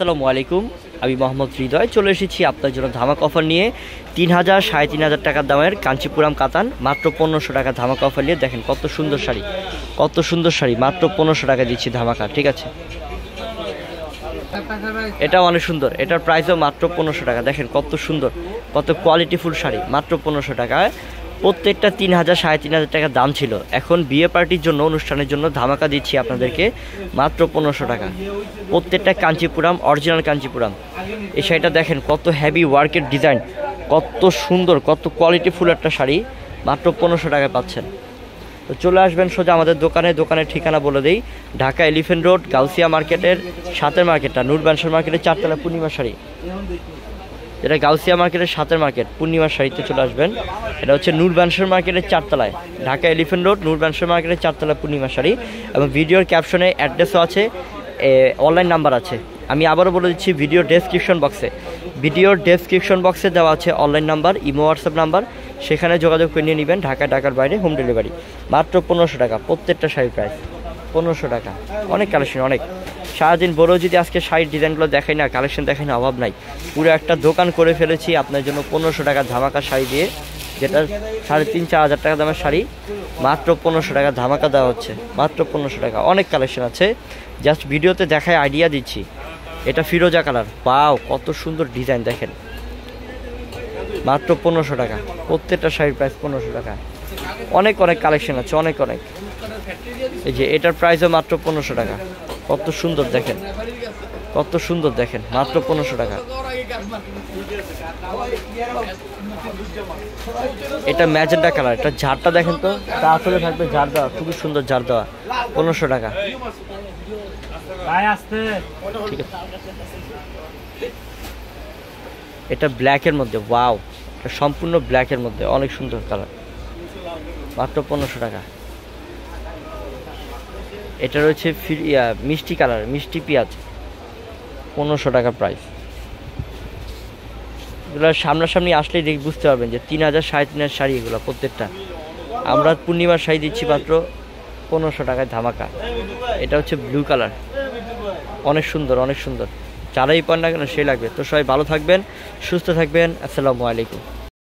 আসসালামু আলাইকুম। আমি মোহাম্মদ হৃদয়, চলে এসেছি আপনার জন্য ধামাক অফার নিয়ে। তিন হাজার, সাড়ে তিন হাজার টাকার দামের কাঞ্চিপুরাম কাতান, মাত্র পনেরোশো টাকা ধামাকা অফার নিয়ে দেখেন কত সুন্দর শাড়ি। কত সুন্দর শাড়ি, মাত্র পনেরোশো টাকা দিচ্ছি ধামাকা, ঠিক আছে? এটা অনেক সুন্দর, এটার প্রাইসও মাত্র পনেরোশো টাকা, দেখেন কত সুন্দর, কত কোয়ালিটিফুল শাড়ি, মাত্র পনেরোশো টাকায়। প্রত্যেকটা তিন হাজার, সাড়ে তিন হাজার টাকা দাম ছিল। এখন বিয়ে পার্টির জন্য, অনুষ্ঠানের জন্য ধামাকা দিচ্ছি আপনাদেরকে মাত্র পনেরোশো টাকা। প্রত্যেকটা কাঞ্চিপুরাম অরিজিনাল কাঞ্চিপুরাম। এই শাড়িটা দেখেন, কত হ্যাভি ওয়ার্কের ডিজাইন কত সুন্দর, কত কোয়ালিটিফুল একটা শাড়ি, মাত্র পনেরোশো টাকায় পাচ্ছেন। তো চলে আসবেন সোজা আমাদের দোকানে, দোকানের ঠিকানা বলে দিই। ঢাকা এলিফেন্ট রোড, গাউসিয়া মার্কেটের সাতের মার্কেটটা, নূর ব্যানসার মার্কেটের চারতলা পূর্ণিমা শাড়ি। যেটা গাউসিয়া মার্কেটের সাতের মার্কেট, পূর্ণিমার শাড়িতে চলে আসবেন। এটা হচ্ছে নূর ব্যানসার মার্কেটের চারতলায়। ঢাকা এলিফেন্ট রোড, নূর ব্যানসার মার্কেটের চারতলা পূর্ণিমা শাড়ি। এবং ভিডিওর ক্যাপশনে অ্যাড্রেসও আছে অনলাইন নাম্বার আছে। আমি আবারও বলে দিচ্ছি, ভিডিও ডেসক্রিপশন বক্সে ভিডিওর ডেসক্রিপশন বক্সে দেওয়া আছে online number imo WhatsApp number সেখানে যোগাযোগ করে নিয়ে নেবেন ঢাকা, ঢাকার বাইরে হোম ডেলিভারি মাত্র পনেরোশো টাকা, প্রত্যেকটা শাড়ির প্রাইস পনেরোশো টাকা। অনেক কালেকশন অনেক। সারাদিন বড় যদি আজকে শাড়ির ডিজাইনগুলো দেখাই না, কালেকশন দেখাই না, অভাব নাই। পুরো একটা দোকান করে ফেলেছি আপনার জন্য পনেরোশো টাকা ধামাকা শাড়ি দিয়ে, যেটা সাড়ে তিন, চার হাজার টাকা দামের শাড়ি। মাত্র পনেরোশো টাকা ধামাকা দেওয়া হচ্ছে, মাত্র পনেরোশো টাকা। অনেক কালেকশন আছে। জাস্ট ভিডিওতে দেখায় আইডিয়া দিচ্ছি। এটা ফিরোজা কালার। পাও কত সুন্দর ডিজাইন দেখেন। মাত্র পনেরোশো টাকা। প্রত্যেকটা শাড়ির প্রাইস পনেরোশো টাকা। অনেক অনেক কালেকশন আছে, অনেক অনেক। এই যে এটার প্রাইসও মাত্র পনেরোশো টাকা। কত সুন্দর দেখেন। কত সুন্দর দেখেন, মাত্র পনেরোশো টাকা। এটা ম্যাজেন্ডা কালার, এটা ঝাড়টা দেখেন তো। তা আসলে থাকবে ঝাড় দেওয়া, খুবই সুন্দর ঝাড় দেওয়া। পনেরোশো টাকা। ঠিক আছে। এটা ব্ল্যাকের মধ্যে ওয়াও এটা সম্পূর্ণ ব্ল্যাকের মধ্যে, অনেক সুন্দর কালার। মাত্র পনেরোশো টাকা। এটা রয়েছে মিষ্টি কালার, মিষ্টি পেঁয়াজ। পনেরোশো টাকা প্রাইস এগুলো সামনাসামনি আসলেই দেখ বুঝতে পারবেন যে তিন হাজার সাড়ে তিন হাজার শাড়ি এগুলো প্রত্যেকটা। আমরা পূর্ণিমার শাড়ি দিচ্ছি মাত্র পনেরোশো টাকায় ধামাকা। এটা হচ্ছে ব্লু কালার অনেক সুন্দর অনেক সুন্দর। যারাই পান না কেন, সেই লাগবে। তো সবাই ভালো থাকবেন, সুস্থ থাকবেন। আসসালামু আলাইকুম।